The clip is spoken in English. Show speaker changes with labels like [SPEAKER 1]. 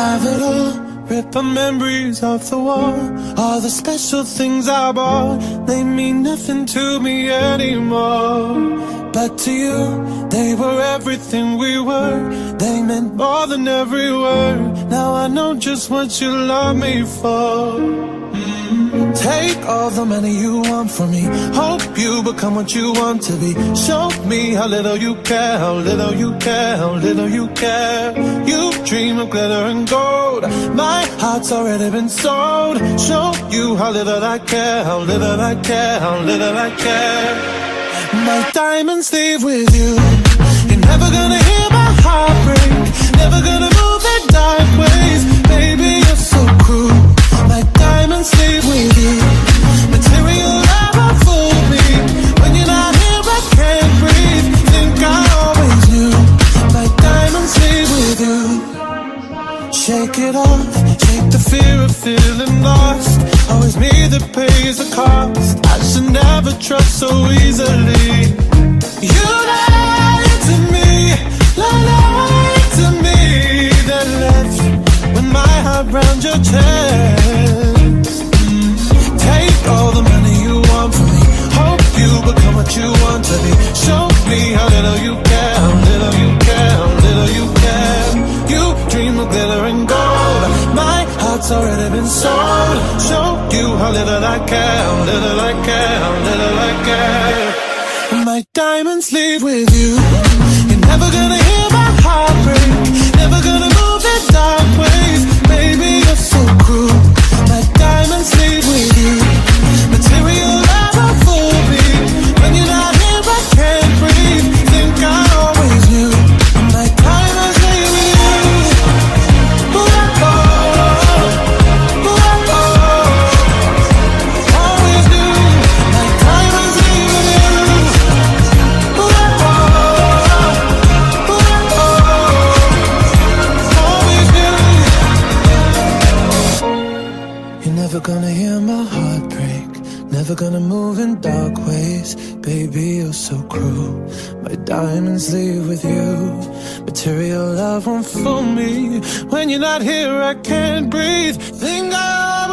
[SPEAKER 1] have it all. Rip the memories off the wall. All the special things I bought, they mean nothing to me anymore. But to you, they were everything we were. They meant more than every word. Now I know just what you love me for. Mm. Take all the money you want from me. Hope you become what you want to be. Show me how little you care, how little you care, how little you care. You dream of glitter and gold. My heart's already been sold. Show you how little I care, how little I care, how little I care. My diamonds leave with you. Shake it off, shake the fear of feeling lost. Always me that pays the cost. I should never trust so easily. You lied to me, lied to me, then left with my heart round your chest. Take all the money you want from me. Hope you become what you want to be. Show me how little you My heart's already been sold. Show you how little I care, little I care, little I care. My diamonds leave with you. You're never gonna never gonna hear my heart break. Never gonna move in dark ways. Baby, you're so cruel. My diamonds leave with you. Material love won't fool me. When you're not here, I can't breathe. Think I